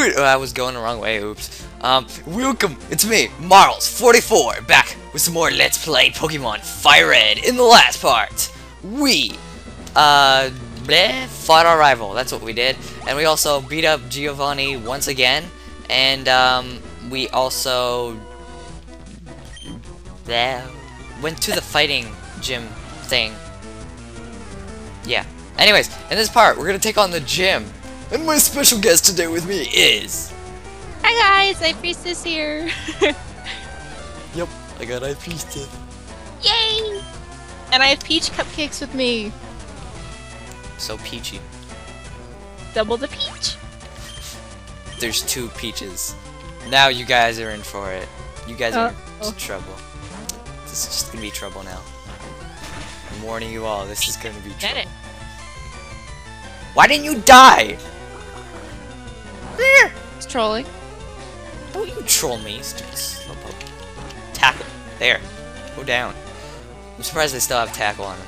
Oh, I was going the wrong way, oops. Um, welcome, it's me, Marlz44, back with some more Let's Play Pokemon Fire Red. In the last part, we, uh, bleh, fought our rival, that's what we did. And we also beat up Giovanni once again, and, um, we also, bleh, went to the fighting gym thing. Yeah. Anyways, in this part, we're gonna take on the gym. And my special guest today with me is... Hi guys, AiPriestess here. Yep, I got AiPriestess. Yay! And I have peach cupcakes with me. So peachy. Double the peach. There's two peaches. Now you guys are in for it. You guys are Uh-oh. in trouble. This is just gonna be trouble now. I'm warning you all, this is gonna be Get trouble. it. Why didn't you die? It's trolling. Don't you troll me, stupid slowpoke. Tackle. There. Go down. I'm surprised they still have tackle on them.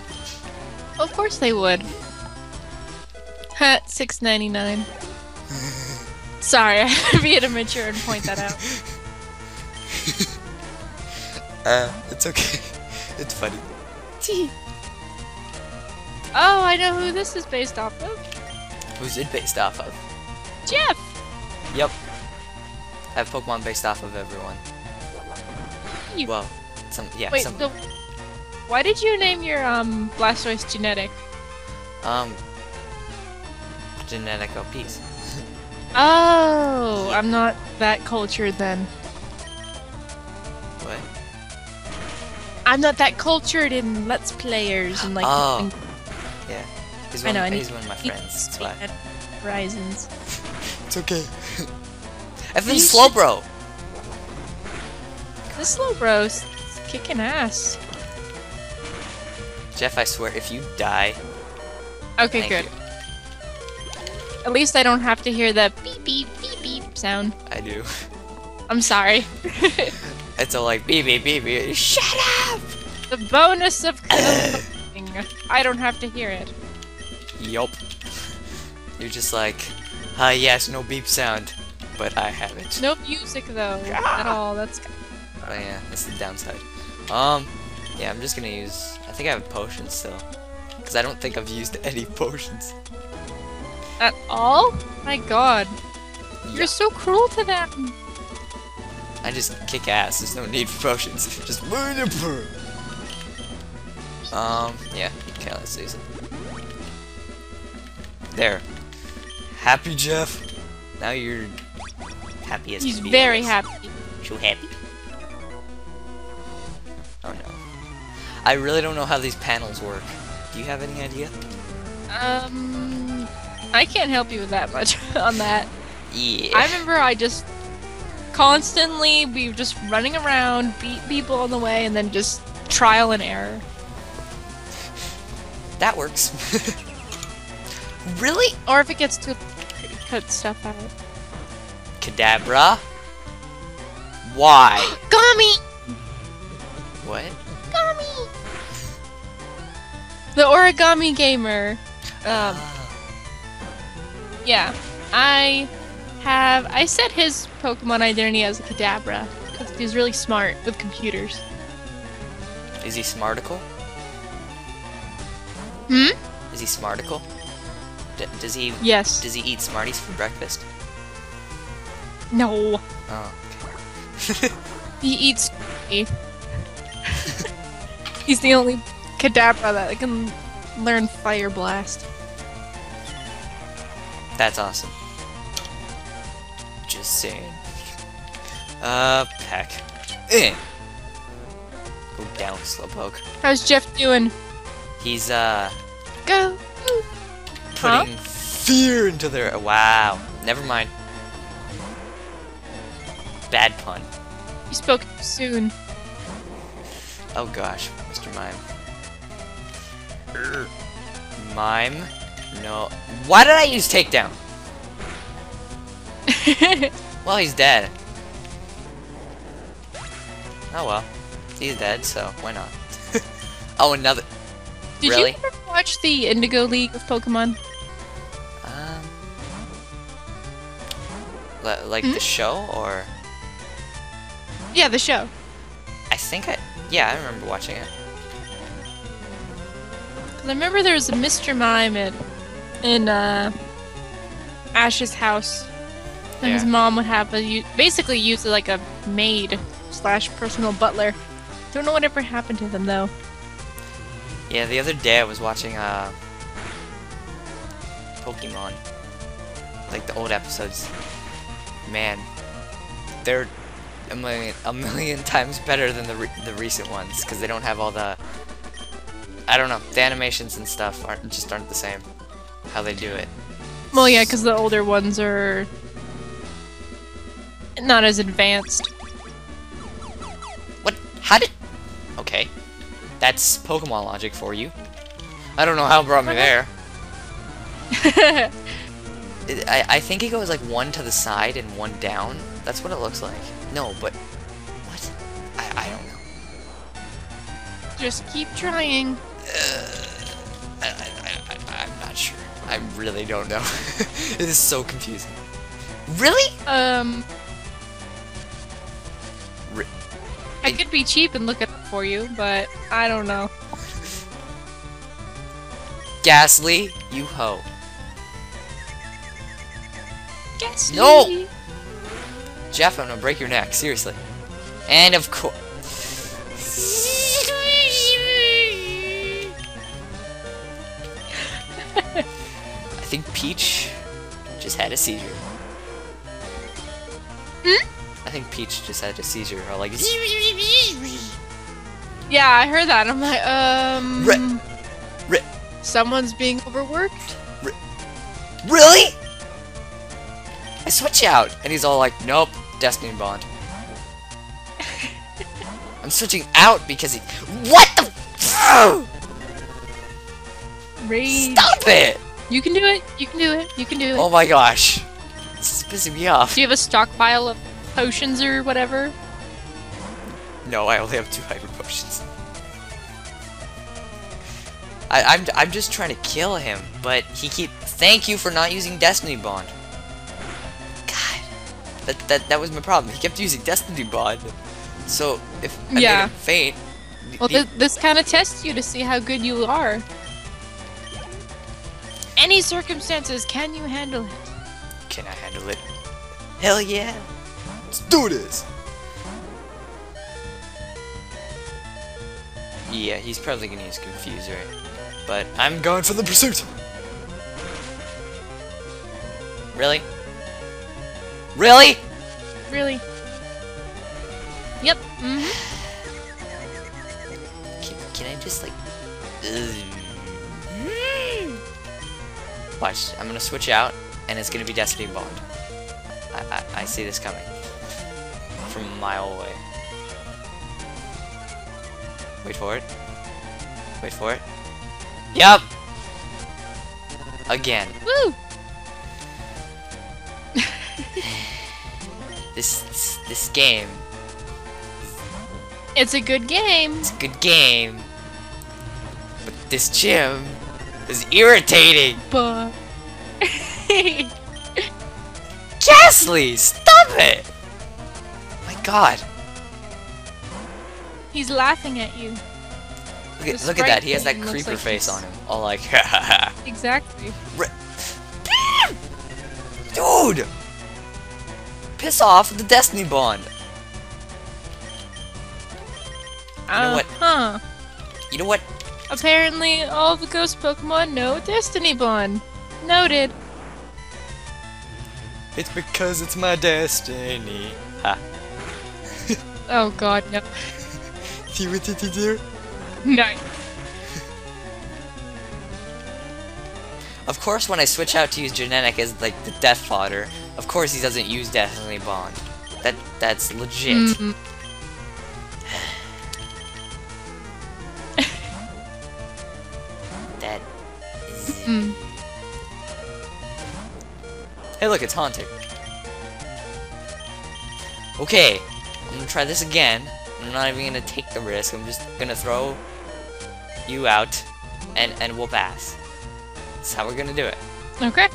Of course they would. Huh, six ninety nine. Sorry, I had to be immature and point that out. Uh, it's okay. It's funny. Oh, I know who this is based off of. Who's it based off of? Jeff. Yep. I have Pokemon based off of everyone. You- Well, some yeah, Wait, some so why did you name your um Blastoise genetic? um genetic piece. Oh, I'm not that cultured then. What? I'm not that cultured in Let's Players and like. Oh. and- Yeah. He's I one, know, I need he's one of my friends. That's why. Horizons. It's okay. I've been slow, should- bro. This Slowbro's kicking ass. Jeff, I swear, if you die, Okay, good. you. At least I don't have to hear the beep beep beep beep sound. I do. I'm sorry. It's all like beep beep beep beep. Shut up. the bonus of. I don't have to hear it. Yup. You're just like, ah, yes, no beep sound, but I have it. No music though at all. That's Oh yeah, that's the downside. Um, yeah, I'm just gonna use. I think I have potions still, because I don't think I've used any potions. at all. My God, Yeah. you're so cruel to them. I just kick ass. There's no need for potions. Just Um, yeah. Okay, let's use it. There. Happy, Jeff. Now you're happy as He's can be, very happy. Too happy. Oh no. I really don't know how these panels work. Do you have any idea? Um, I can't help you with that much on that. Yeah. I remember I just constantly be just running around, beat people on the way, and then just trial and error. That works. really? Or if it gets to cut stuff out. Kadabra? Why? Gummy! what? Gummy! The origami gamer. Um, Ah. yeah. I have. I set his Pokemon identity as a Kadabra. Because he's really smart with computers. Is he smarticle? Hmm? Is he smarticle? D does he Yes. does he eat Smarties for breakfast? No. Oh. He eats. me. He's the only Kadabra that can learn Fire Blast. That's awesome. Just saying. Uh, peck. Eh. Go down, Slowpoke. How's Jeff doing? He's, uh, Go! Huh? putting fear into their- Wow. Never mind. Bad pun. You spoke soon. Oh gosh, Mr. Mime. Mime? No. Why did I use takedown? Well, he's dead. Oh well. He's dead, so why not? oh, another. Did Really? you ever watch the Indigo League of Pokemon? Um. Like Hmm? the show, or Yeah, the show. I think I yeah I remember watching it. 'Cause I remember there was a Mr. Mime in, in uh, Ash's house. And his mom would have a, basically use it like a maid slash personal butler. Don't know whatever happened to them though. Yeah, the other day I was watching uh Pokemon, like the old episodes. Man, they're a million a million times better than the re the recent ones because they don't have all the I don't know the animations and stuff aren't just aren't the same how they do it. Well, yeah, because the older ones are not as advanced. What? How did? Okay, that's Pokemon logic for you. I don't know how it brought me there. It, I, I think it goes like one to the side and one down. That's what it looks like. No, but what? I, I don't know. Just keep trying. I, I, I, I, I'm not sure. I really don't know. it is so confusing. Really? Um, Ri- I could be cheap and look it up for you, but I don't know. Gastly, you hoe. Guess No! Jeff, I'm gonna break your neck. Seriously. And of course. I think Peach just had a seizure. Hmm? I think Peach just had a seizure, or like. Yeah, I heard that. I'm like, um, Ri- ri- someone's being overworked. Really? I switch out, and he's all like, "Nope, Destiny Bond." I'm switching out because he. What the? Rage. Stop it! You can do it. You can do it. You can do it. Oh my gosh, this is pissing me off. Do you have a stockpile of potions or whatever? No, I only have two hyper potions. I, I'm I'm just trying to kill him, but he keep. Thank you for not using Destiny Bond. That that that was my problem. He kept using Destiny Bond, so if I made Yeah. him faint. Well, th- this kind of tests you to see how good you are. Any circumstances, can you handle it? Can I handle it? Hell yeah! Let's do this! Yeah, he's probably gonna use Confuse Ray. But I'm going for the pursuit! Really? Really? Really? Yep. Mm -hmm. Can, can I just like... Ugh. Watch, I'm gonna switch out, and it's gonna be Destiny Bond. I, I, I see this coming. From a mile away. Wait for it. Wait for it. Yup! Again. Woo! This, this, this game It's a good game. It's a good game. But this gym is irritating. But stop it! Oh my god. he's laughing at you. Look at, look at that, he has that creeper like face he's- on him. All like. Exactly. Dude! Piss off the Destiny Bond. You know what? Uh-huh. You know what? Apparently, all the ghost Pokemon know Destiny Bond. Noted. It's because it's my destiny. Ha. Oh god, no. See what did you do? Nice. Of course, when I switch out to use Genetic as like the death fodder, of course he doesn't use Destiny Bond. That that's legit. Mhm. That is. Mm. Hey, look, it's Haunter. Okay, I'm gonna try this again. I'm not even gonna take the risk. I'm just gonna throw you out, and and we'll pass. That's how we're gonna do it. Okay,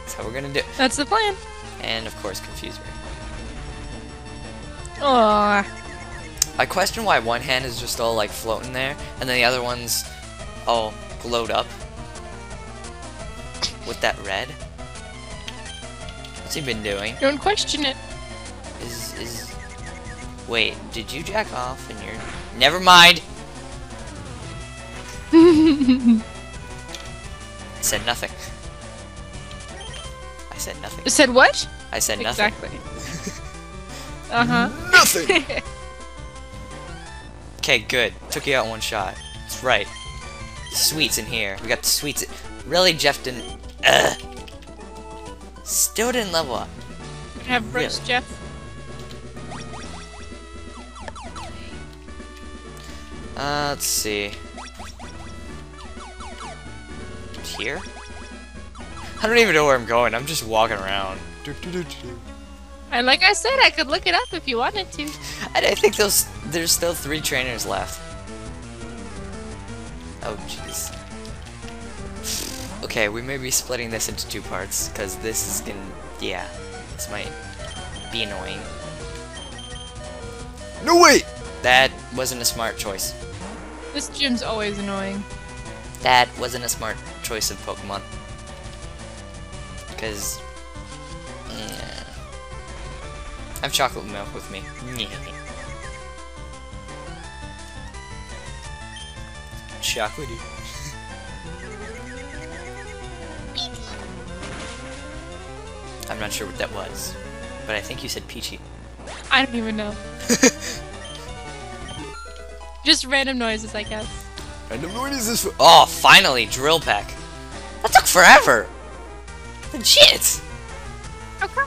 That's how we're gonna do it. that's the plan. And of course, Confuse Ray. Aww. I question why one hand is just all like floating there, and then the other one's all glowed up with that red. What's he been doing? Don't question it. Is is wait? Did you jack off? And you're never mind. said nothing. I said nothing. You Said what? I said nothing. Exactly. uh huh. Nothing. Okay, good. Took you out one shot. That's right. Sweets in here. We got the sweets. Really, Jeff didn't. Ugh. Still didn't level up. Have roast Really? Jeff. Uh, let's see. Here? I don't even know where I'm going. I'm just walking around. And like I said, I could look it up if you wanted to. And I think those there's still three trainers left. Oh jeez. Okay, we may be splitting this into two parts because this is gonna yeah, this might be annoying. No wait. That wasn't a smart choice. This gym's always annoying. That wasn't a smart choice of Pokemon. Because yeah. I have chocolate milk with me. Chocolatey. I'm not sure what that was, but I think you said peachy. I don't even know. Just random noises, I guess. Random what is this? Oh, finally, drill peck. That took forever. Legit. Okay.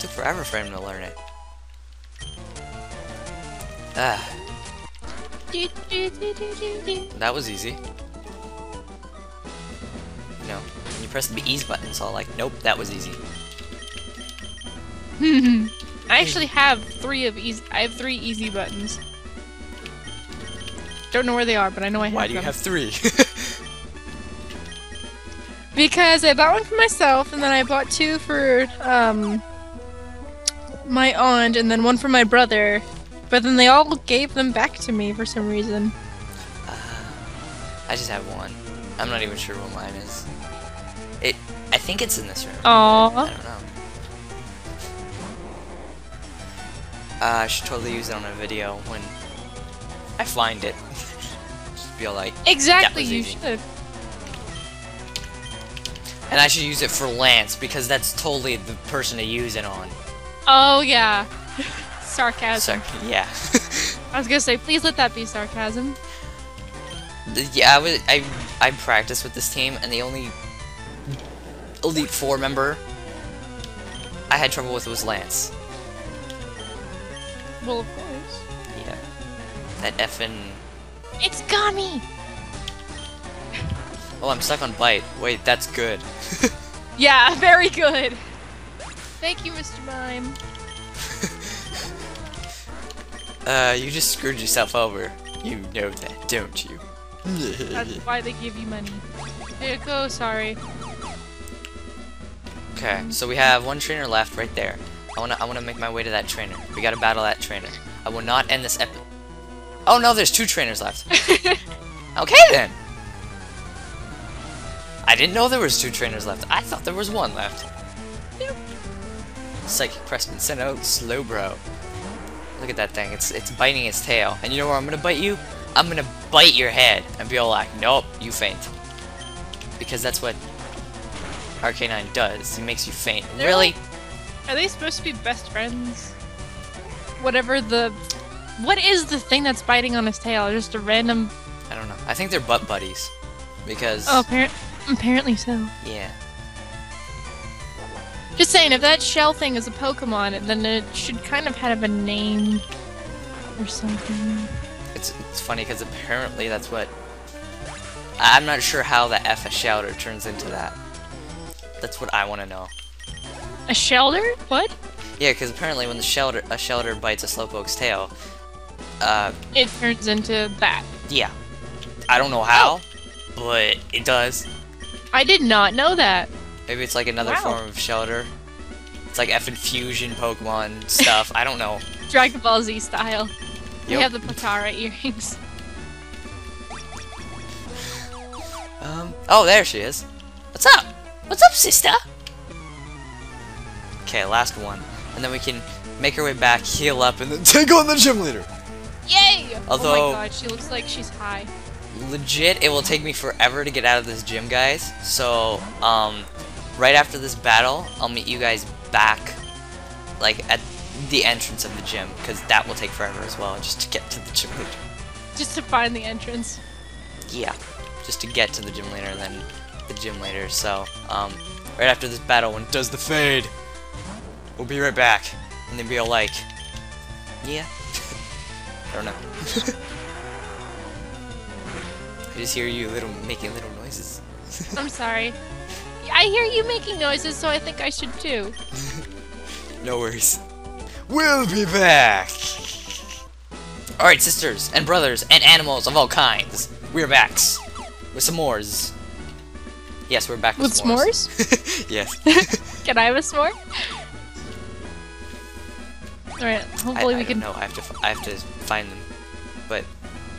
Took forever for him to learn it. Ah, that was easy. No, when you press the ease button, so like, nope, that was easy. I actually have three of easy. I have three easy buttons. Don't know where they are, but I know I have Why do you them. have three? Because I bought one for myself, and then I bought two for um my aunt, and then one for my brother. But then they all gave them back to me for some reason. I just have one. I'm not even sure what mine is. It. I think it's in this room. I don't know. Uh, I should totally use it on a video when I find it. Just be like, Exactly, you easy. should. And I should use it for Lance because that's totally the person to use it on. Oh yeah. sarcasm. So yeah, I was gonna say, please let that be sarcasm. yeah. I was I I practiced with this team, and the only Elite Four member I had trouble with was Lance. Well, of course. Yeah, that effing. It's Gummy. Oh, I'm stuck on bite. Wait, that's good. Yeah, very good. Thank you, Mr. Mime. Uh, you just screwed yourself over. You know that, don't you? That's why they give you money. There you go. Sorry. Okay, so we have one trainer left right there. I wanna, I wanna make my way to that trainer. We gotta battle that trainer. I will not end this epi- Oh no, there's two trainers left. okay then. I didn't know there was two trainers left. I thought there was one left. Nope. Psychic Preston sent out Slowbro. Look at that thing. It's it's biting its tail. And you know where I'm gonna bite you? I'm gonna bite your head and be all like, nope, you faint. Because that's what Arcanine does. He makes you faint. They're really? Are they supposed to be best friends? Whatever the. What is the thing that's biting on his tail? Just a random. I don't know. I think they're butt buddies. Because Oh, apparent. Apparently so. yeah. Just saying, if that shell thing is a Pokemon, then it should kind of have a name or something. It's it's funny because apparently that's what I'm not sure how the F a Shellder turns into that. That's what I want to know. A Shellder? What? Yeah, because apparently when the Shellder a Shellder bites a slowpoke's tail, uh, It turns into that. yeah, I don't know how, but it does. I did not know that. Maybe it's like another Wow. form of Shellder. It's like F fusion Pokemon stuff. I don't know. Dragon Ball Z style. We have the Potara earrings. Um. Oh, there she is. What's up? What's up, sister? Okay, last one, and then we can make our way back, heal up, and then take on the gym leader. Yay! Although- oh my god, she looks like she's high. Legit it will take me forever to get out of this gym guys. So um right after this battle I'll meet you guys back like at the entrance of the gym because that will take forever as well just to get to the gym leader Just to find the entrance. yeah just to get to the gym leader and then the gym leader so um right after this battle when does the fade? We'll be right back and then be all like yeah. I don't know I just hear you little making little noises I'm sorry. I hear you making noises, so I think I should too. No worries. We'll be back! Alright, sisters, and brothers, and animals of all kinds. We're back. With some s'mores. Yes, we're back with, With s'mores? yes. Can I have a s'more? Alright, I, hopefully I we don't can. know. I have to. f- I have to find them. But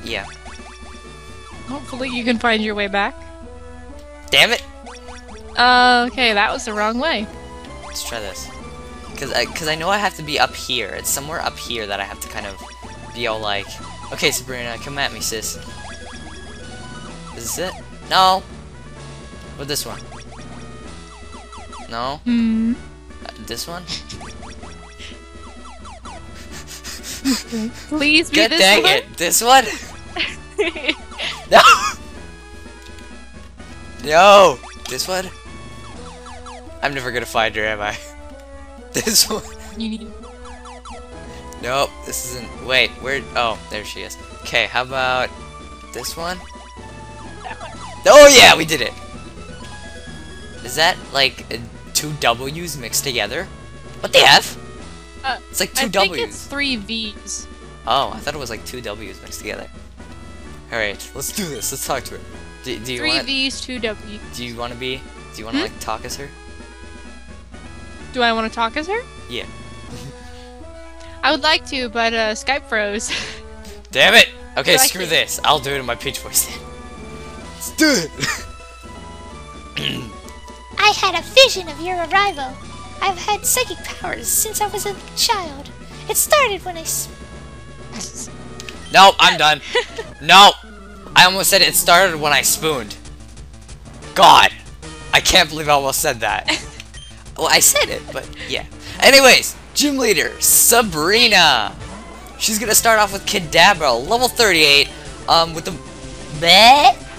yeah. Hopefully you can find your way back. Damn it! Uh, okay, that was the wrong way. Let's try this. Cause I, cause I know I have to be up here. It's somewhere up here that I have to kind of be all like, okay, Sabrina, come at me, sis. Is this it? No. What this one? No. Hmm. Uh, this one? Please be God this dang one. it! This one? No. no. This one? I'm never gonna find her, am I? This one? you need. Nope, this isn't. Wait, where? Oh, there she is. Okay, how about this one? Oh yeah, we did it. Is that like uh, two W's mixed together? What the f? Uh, It's like two I two think W's. it's three V's. Oh, I thought it was like two W's mixed together. All right, let's do this. Let's talk to her. Do, do you Three want? V's, two W's. Do you want to be? Do you want to Hmm? like talk as her? Do I want to talk as her? Yeah. I would like to, but uh, Skype froze. Damn it! Okay, Do I screw this. I'll do it in my peach voice then. Let's do it. I had a vision of your arrival. I've had psychic powers since I was a child. It started when I. Nope, I'm done. nope. I almost said it started when I spooned. God. I can't believe I almost said that. well, I said it, but yeah. Anyways, gym leader, Sabrina. She's gonna start off with Kadabra, level 38, um, with the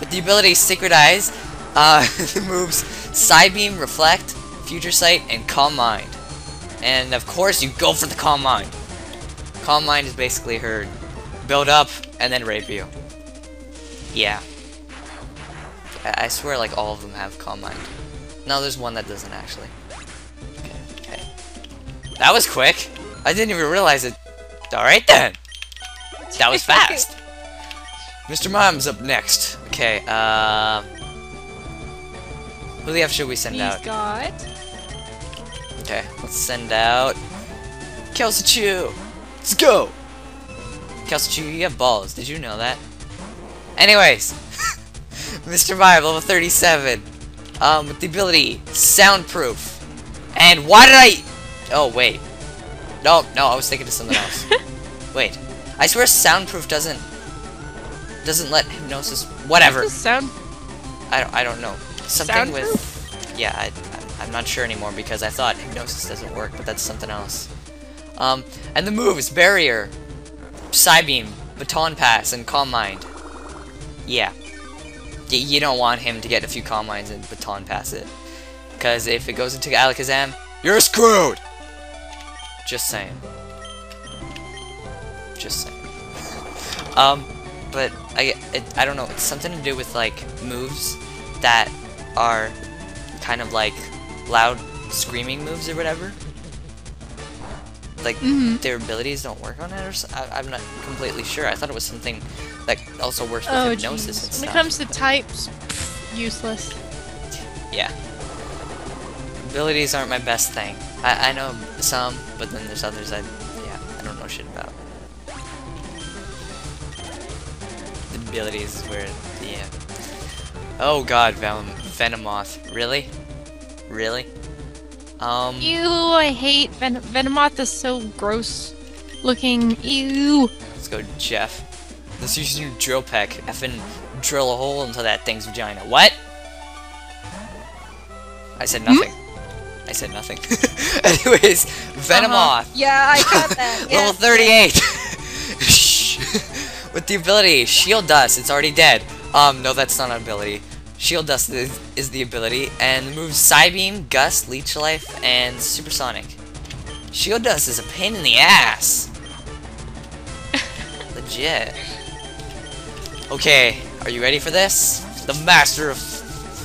with the ability Synchronize, uh, the moves Psybeam, Reflect, Future Sight, and Calm Mind. And of course, you go for the Calm Mind. Calm Mind is basically her build up and then rape you. Yeah. I, I swear, like all of them have Calm Mind. No, there's one that doesn't actually. Okay, okay. That was quick. I didn't even realize it. All right then. That was fast. Mr. Mime's up next. Okay. Uh. Who the F should we send He's out? got. Okay, let's send out Kelsey Chu. Let's go. Kelsey you have balls. Did you know that? Anyways, Mr. Mime, level 37. Um, with the ability Soundproof. And why did I? Oh wait. No, no, I was thinking of something else. wait, I swear Soundproof doesn't doesn't let hypnosis. Whatever. Sound. I don't, I don't know. Something Soundproof? with... Yeah, I, I'm not sure anymore because I thought hypnosis doesn't work, but that's something else. Um, and the move is Barrier, Psybeam, Baton Pass, and Calm Mind. Yeah. Y you don't want him to get a few Calm Minds and Baton Pass it. Because if it goes into Alakazam, you're screwed! Just saying. Just saying. um, but I, it, I don't know, it's something to do with, like, moves that are kind of like loud screaming moves or whatever. Like, Mhm. their abilities don't work on it, or so, I, I'm not completely sure. I thought it was something that also works with Oh, hypnosis When stuff. it comes to types, pff, useless. yeah. abilities aren't my best thing. I, I know some, but then there's others I, yeah, I don't know shit about. The abilities is where, yeah. Oh god, Ven Venomoth. Really? Really? Um, Ew, I hate Ven- Venomoth is so gross looking. Ew. let's go Jeff. Let's use your drill peck. Effing drill a hole into that thing's vagina. What? I said nothing. I said nothing. Anyways, Venomoth. Uh-huh. Yeah, I got that. Level 38! Shh. With the ability, Shield Dust, it's already dead. Um, no, that's not an ability. Shield Dust is, is the ability, and the moves Psybeam, Gust, Leech Life, and Supersonic. Shield Dust is a pain in the ass! Legit. Okay, are you ready for this? The master of...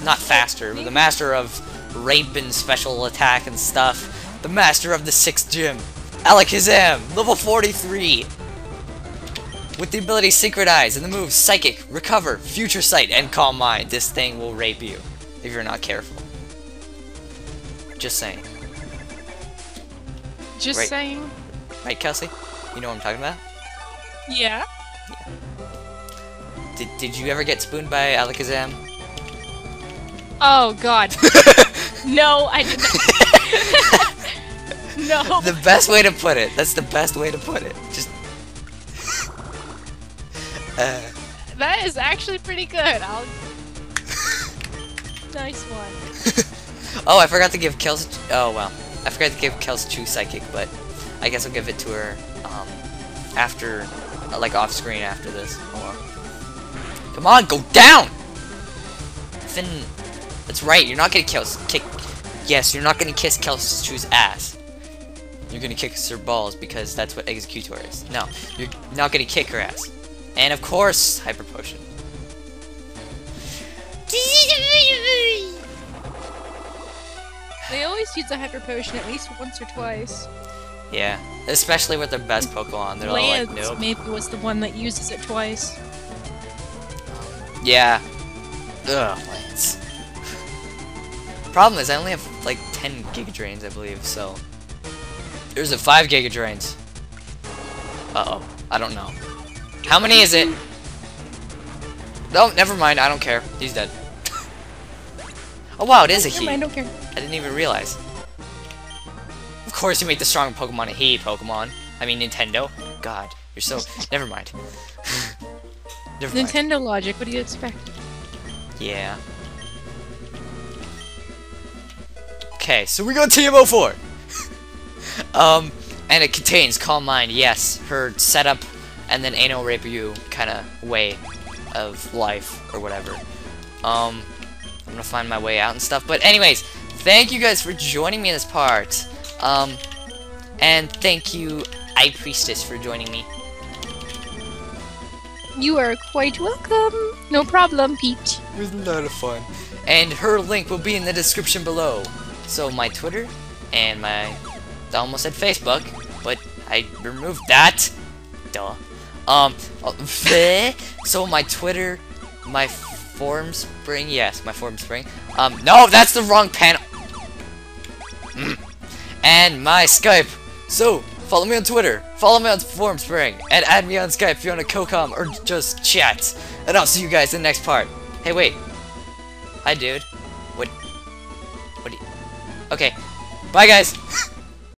not faster, but the master of rape and special attack and stuff. The master of the sixth gym. Alakazam, level 43. With the ability Synchronize and the moves Psychic, Recover, Future Sight, and Calm Mind, this thing will rape you if you're not careful. Just saying. Just Right. saying. Right, Kelsey? You know what I'm talking about? Yeah. Yeah. Did, did you ever get spooned by Alakazam? Oh God. no, I did not. no. the best way to put it. That's the best way to put it. Just. Uh, That is actually pretty good. I'll. nice one. oh, I forgot to give Kels. Oh well, I forgot to give Kels two Psychic, but I guess I'll give it to her um, after, uh, like off screen after this. Hold on. Come on, go down. Finn, that's right. You're not gonna Kels kick. Yes, you're not gonna kiss Kels True's ass. You're gonna kick her balls because that's what Executor is. No, you're not gonna kick her ass. And of course, Hyper Potion. They always use a hyper potion at least once or twice. Yeah, especially with their best Pokemon. They're all like, Lance nope. maybe was the one that uses it twice. Yeah. Ugh, Lance. Problem is, I only have like 10 Giga Drains, I believe, so. There's a 5 Giga Drains. Uh oh. I don't know. How many is it? No, never mind. I don't care. He's dead. oh wow, it is a he. mind, I don't care. I didn't even realize. Of course you make the strong Pokemon a he Pokemon. I mean Nintendo. God, you're so... Never mind. Never mind. Nintendo logic. What do you expect? Yeah. Okay, so we got TMO4! um, and it contains Calm Mind, yes, her setup, and then Anal Rape You kind of way of life, or whatever. Um, I'm gonna find my way out and stuff, but anyways, thank you guys for joining me in this part. Um, and thank you, AiPriestess, for joining me. You are quite welcome. No problem, Peach. It was a lot of fun. And her link will be in the description below. So my Twitter and my I almost said Facebook, but I removed that. Duh. Um uh, so my Twitter, my Formspring, yes, my Formspring. Um no, that's the wrong panel. And my Skype. So, follow me on Twitter, follow me on Formspring, and add me on Skype if you want to co-com or just chat. And I'll see you guys in the next part. Hey, wait. Hi, dude. What? What you... Okay. Bye, guys.